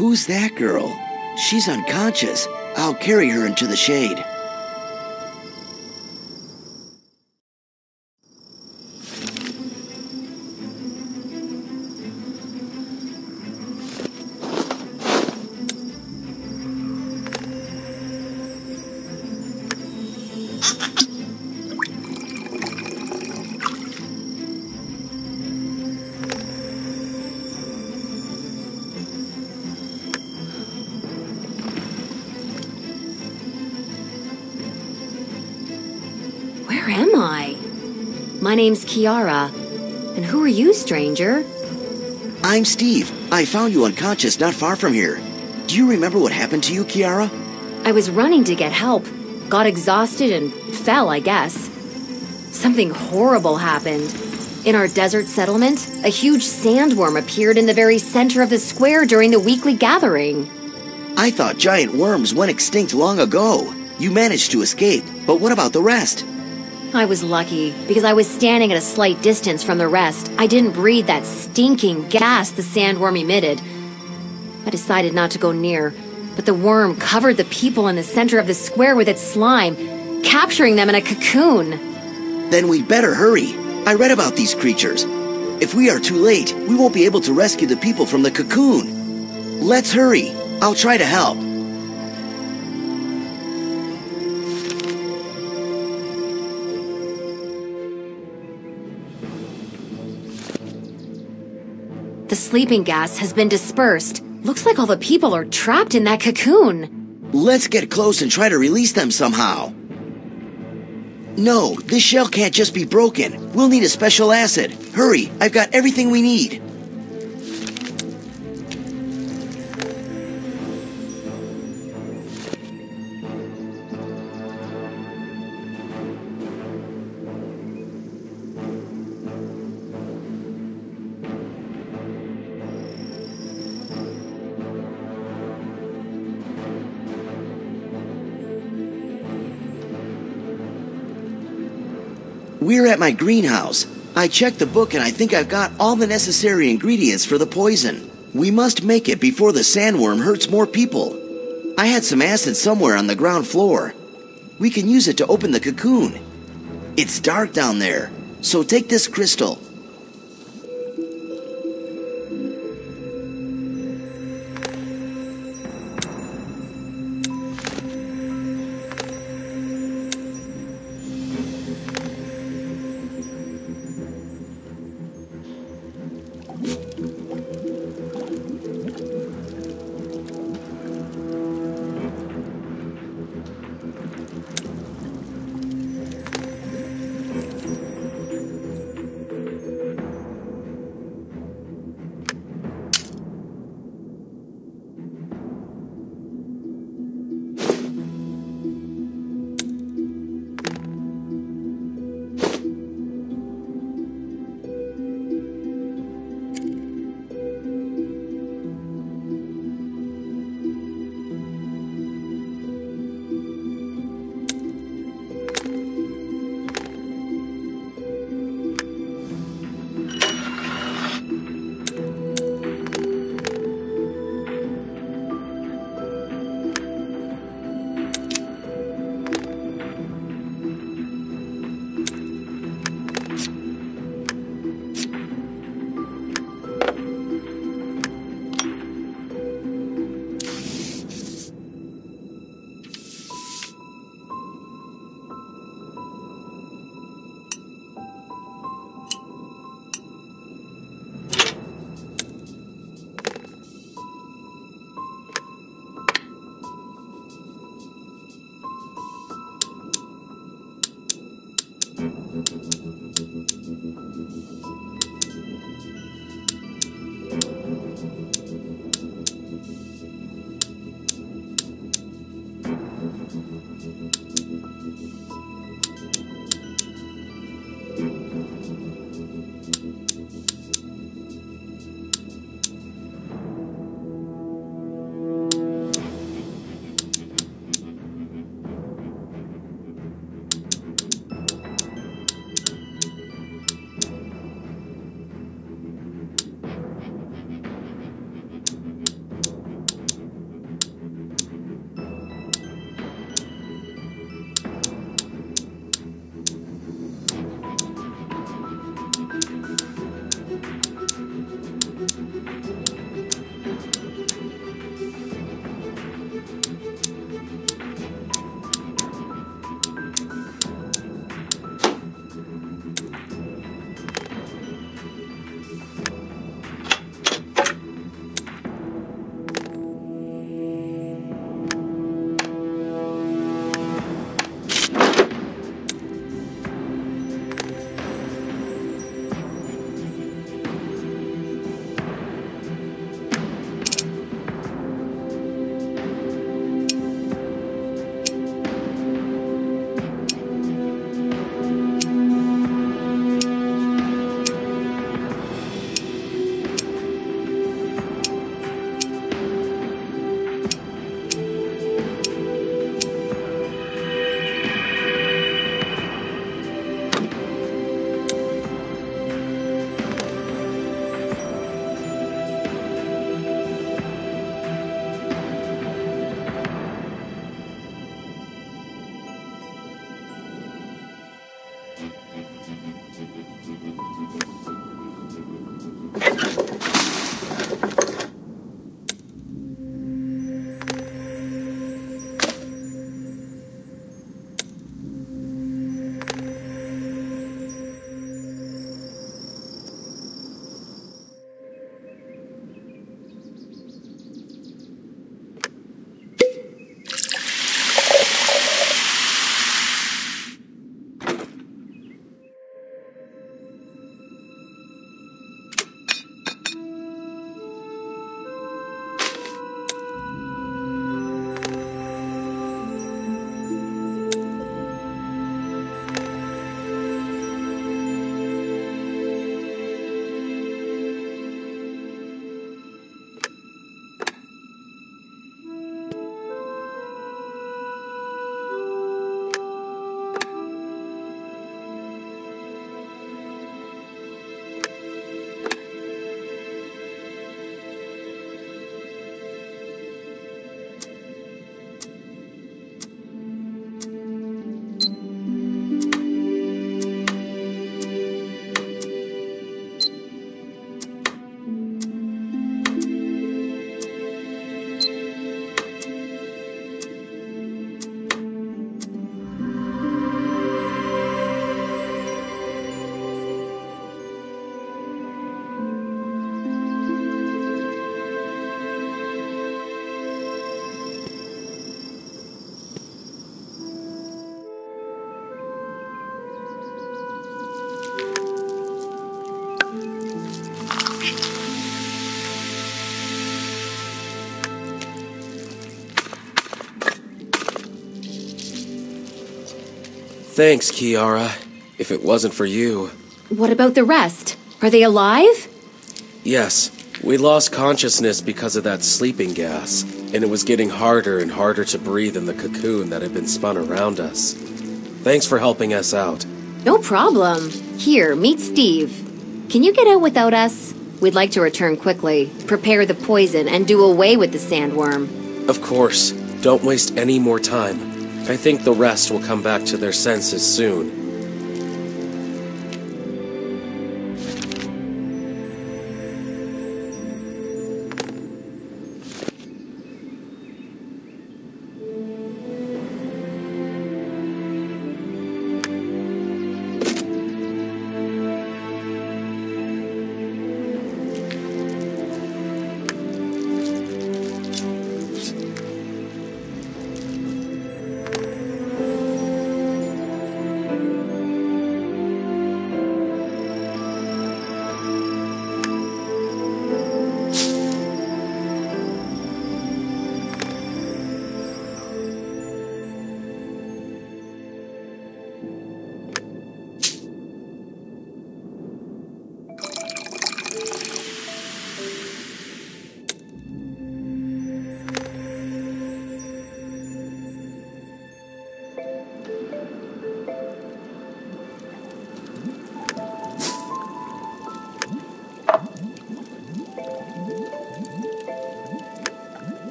Who's that girl? She's unconscious. I'll carry her into the shade. Name's Kiara. And who are you, stranger? I'm Steve. I found you unconscious not far from here. Do you remember what happened to you, Kiara? I was running to get help, got exhausted, and fell, I guess. Something horrible happened. In our desert settlement, a huge sandworm appeared in the very center of the square during the weekly gathering. I thought giant worms went extinct long ago. You managed to escape, but what about the rest? I was lucky because I was standing at a slight distance from the rest. I didn't breathe that stinking gas the sandworm emitted. I decided not to go near, but the worm covered the people in the center of the square with its slime, capturing them in a cocoon. Then we'd better hurry. I read about these creatures. If we are too late, we won't be able to rescue the people from the cocoon. Let's hurry. I'll try to help. Sleeping gas has been dispersed. Looks like all the people are trapped in that cocoon. Let's get close and try to release them somehow. No, this shell can't just be broken. We'll need a special acid. Hurry, I've got everything we need. We're at my greenhouse. I checked the book and I think I've got all the necessary ingredients for the poison. We must make it before the sandworm hurts more people. I had some acid somewhere on the ground floor. We can use it to open the cocoon. It's dark down there, so take this crystal. Thanks, Kiara. If it wasn't for you. What about the rest? Are they alive? Yes, we lost consciousness because of that sleeping gas, and it was getting harder and harder to breathe in the cocoon that had been spun around us. Thanks for helping us out. No problem. Here, meet Steve. Can you get out without us? We'd like to return quickly, prepare the poison, and do away with the sandworm. Of course. Don't waste any more time. I think the rest will come back to their senses soon.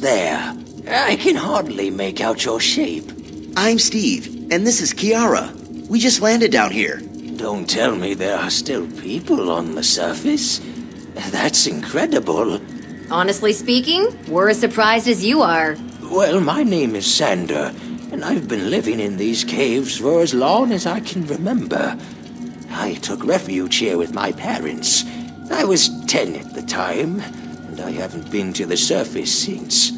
Who's there? I can hardly make out your shape. I'm Steve, and this is Kiara. We just landed down here. Don't tell me there are still people on the surface. That's incredible. Honestly speaking, we're as surprised as you are. Well, my name is Sander, and I've been living in these caves for as long as I can remember. I took refuge here with my parents. I was ten at the time, and I haven't been to the surface since.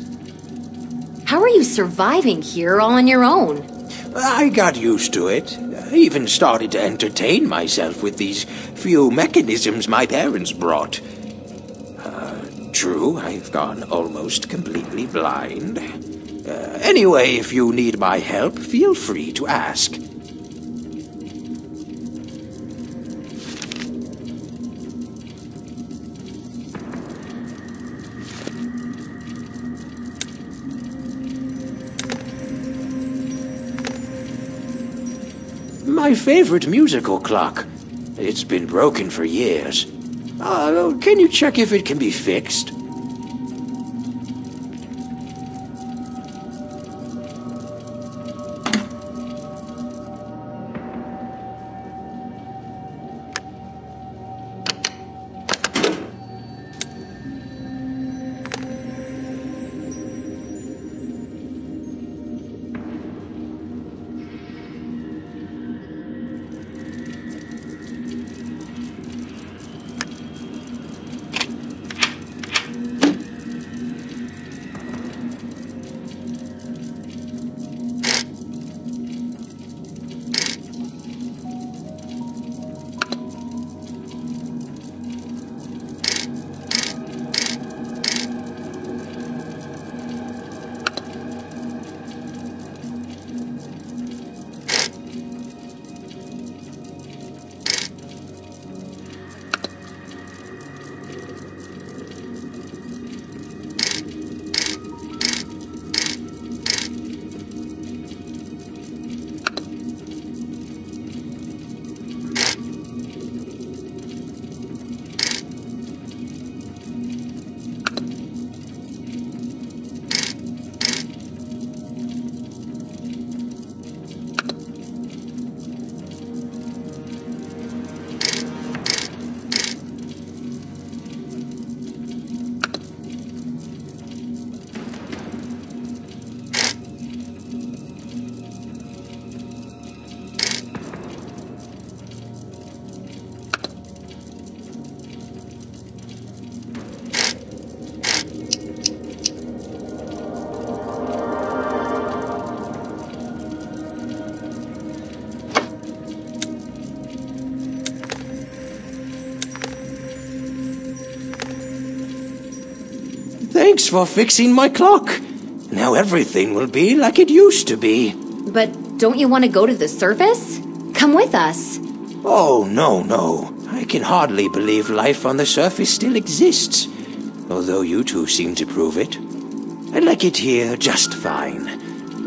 How are you surviving here all on your own? I got used to it. I even started to entertain myself with these few mechanisms my parents brought. Uh, true, I've gone almost completely blind. Uh, anyway, if you need my help, feel free to ask. My favorite musical clock. It's been broken for years. Uh, can you check if it can be fixed? Thanks for fixing my clock. Now everything will be like it used to be. But don't you want to go to the surface? Come with us. Oh, no, no. I can hardly believe life on the surface still exists. Although you two seem to prove it. I like it here just fine.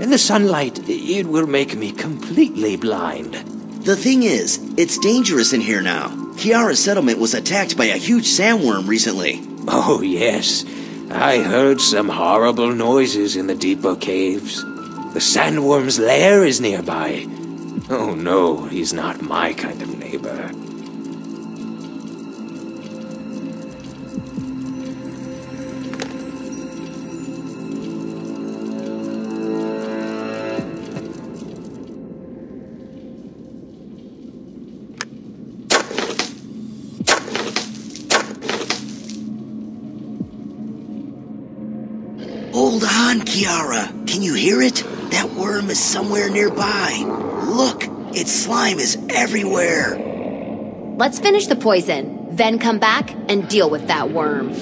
In the sunlight, it will make me completely blind. The thing is, it's dangerous in here now. Kiara's settlement was attacked by a huge sandworm recently. Oh, yes. I heard some horrible noises in the deeper caves. The sandworm's lair is nearby. Oh no, he's not my kind of Kiara. Can you hear it? That worm is somewhere nearby. Look, its slime is everywhere. Let's finish the poison, then come back and deal with that worm.